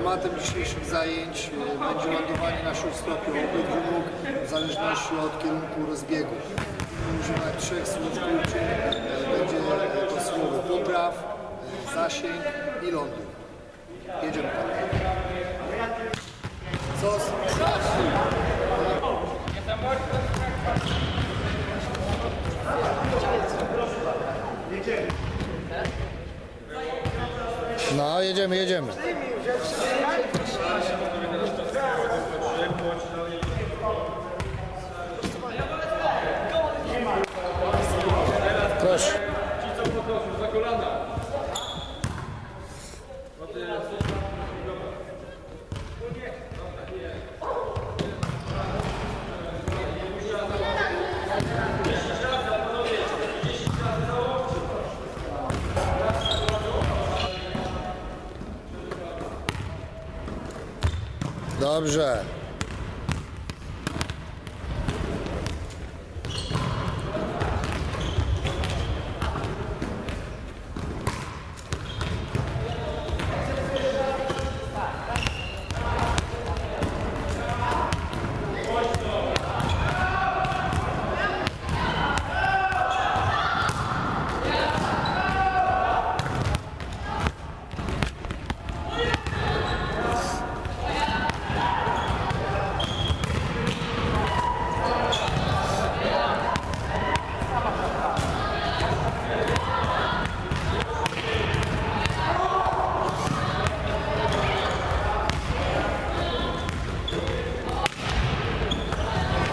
Tematem dzisiejszych zajęć e, będzie lądowanie na śródstopniu obydwu nóg w zależności od kierunku rozbiegu. Używać trzech słów kluczy. E, Będzie to słowo popraw, e, zasięg i ląduj. Jedziemy tam. Sos. No, jedziemy, jedziemy. Як починали, як починали, як починали. Dobrze.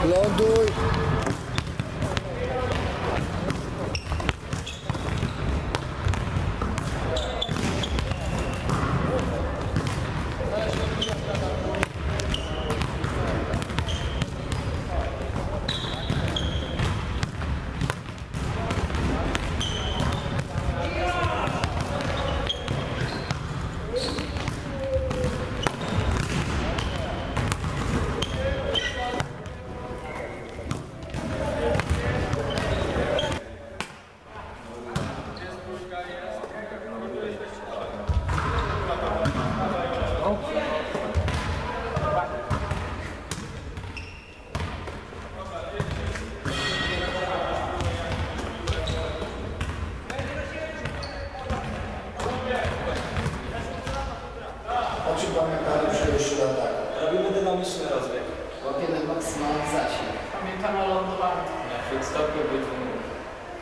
London O czym pamiętamy przejście do ataku? Robimy dynamiczny rozbieg. Łapiemy maksymalny zasięg. Pamiętam o lądowaniu. Na śródstopniu być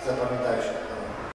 Zapamiętajcie.